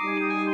Música